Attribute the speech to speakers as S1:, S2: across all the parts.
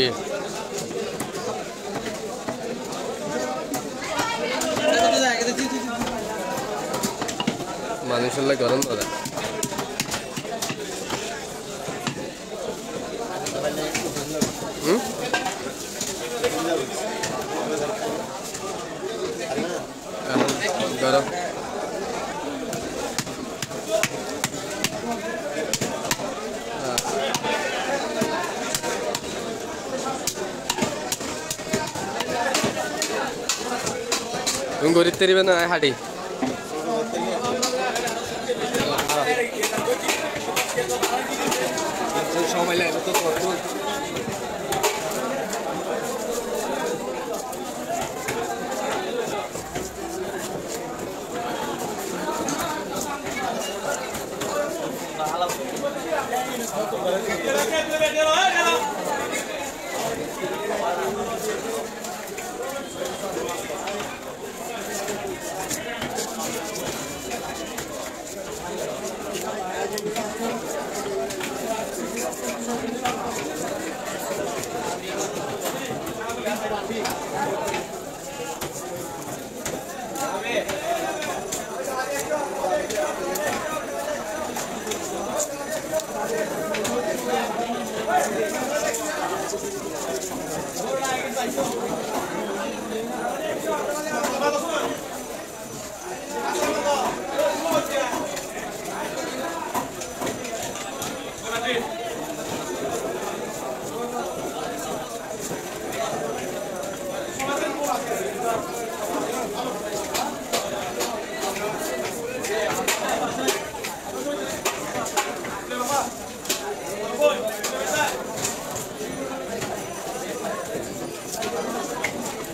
S1: चाहिए মানুষের গরম দাদা Unggul
S2: di tribun hari.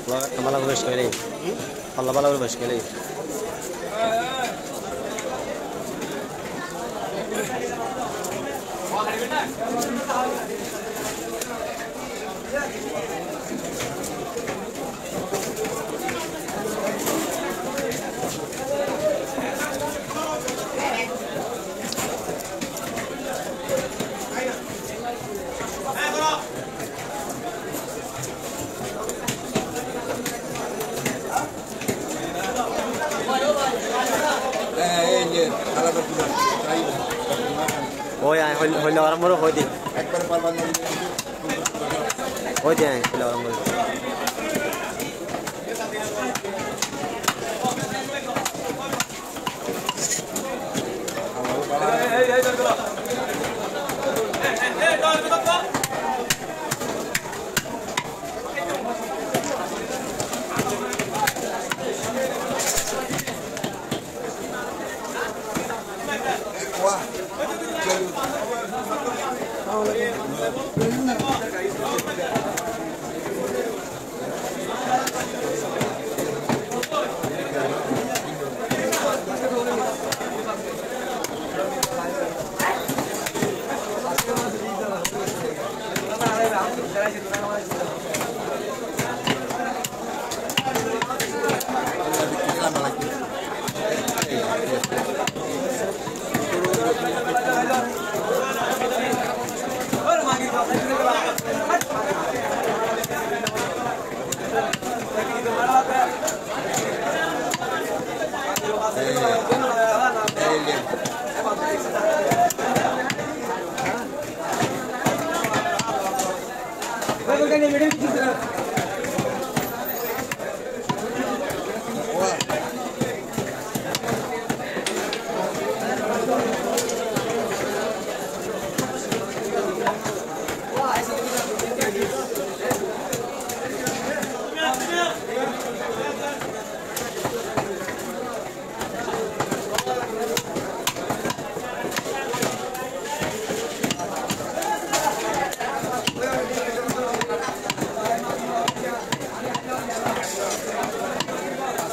S3: Kamala vuruş geleyim. Allah bala vuruş
S2: geleyim. हो जाए
S3: होले और मोर हो दी हो जाए
S2: होले और मोर
S3: Hey, hey, hey, hey, hey,
S2: hey. Lama lagi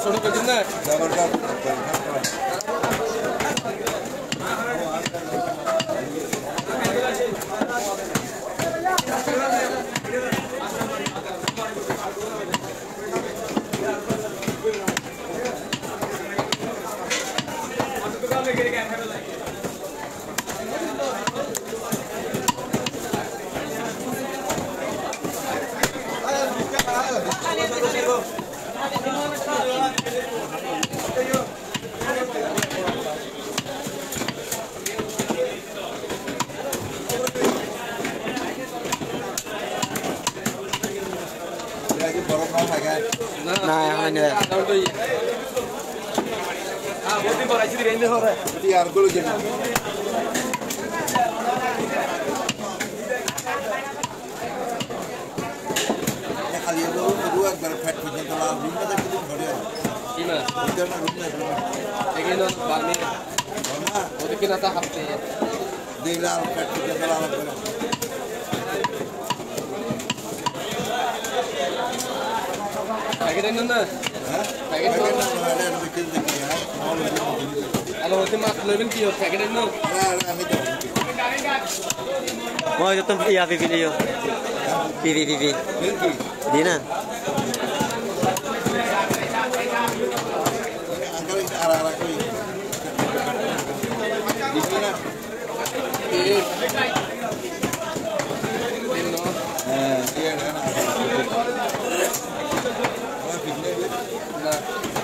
S3: शुरू
S2: कर देना Get it, get it, get. Berfet punya telah lima tapi itu hari ya. Udah na rumah rumah. Karena dia lah fet punya telah lima. Hah?
S1: Pakai itu.
S2: Pakai nama ada yang bikin bikin ya. Mau lebih begini. Nah, nah, ini tuh.
S3: Mau itu tuh iya Vivi iyo. Vivi Vivi. Dina.
S2: Di sini. আমরা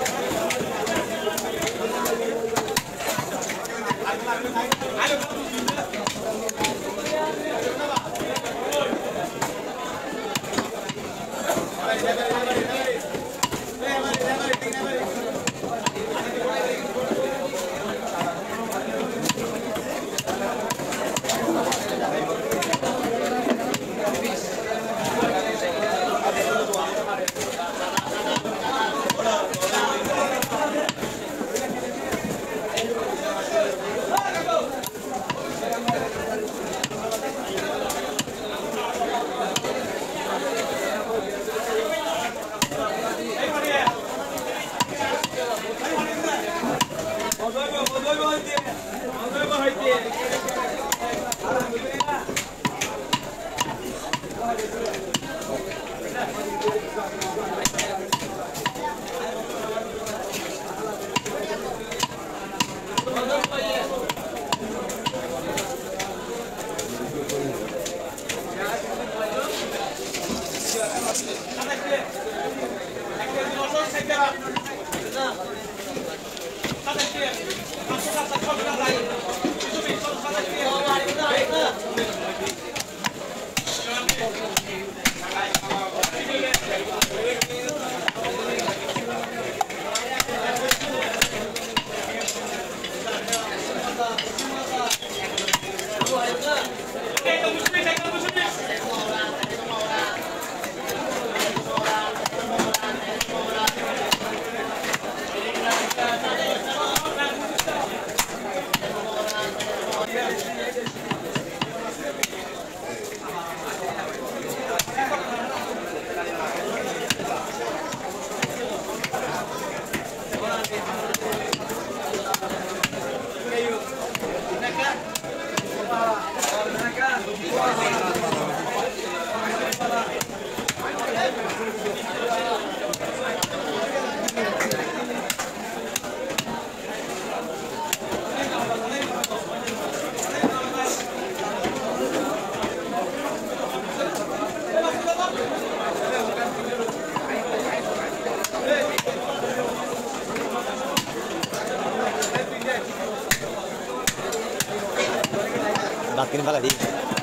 S3: Maria.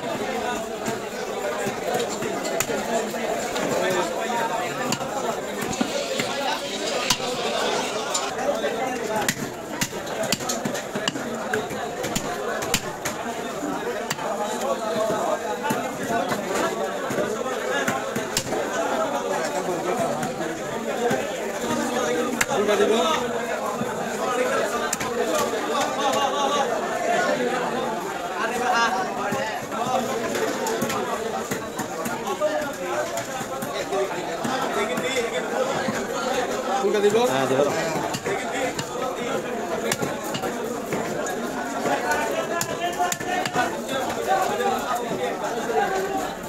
S3: Ah, llévalo.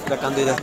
S3: La candida.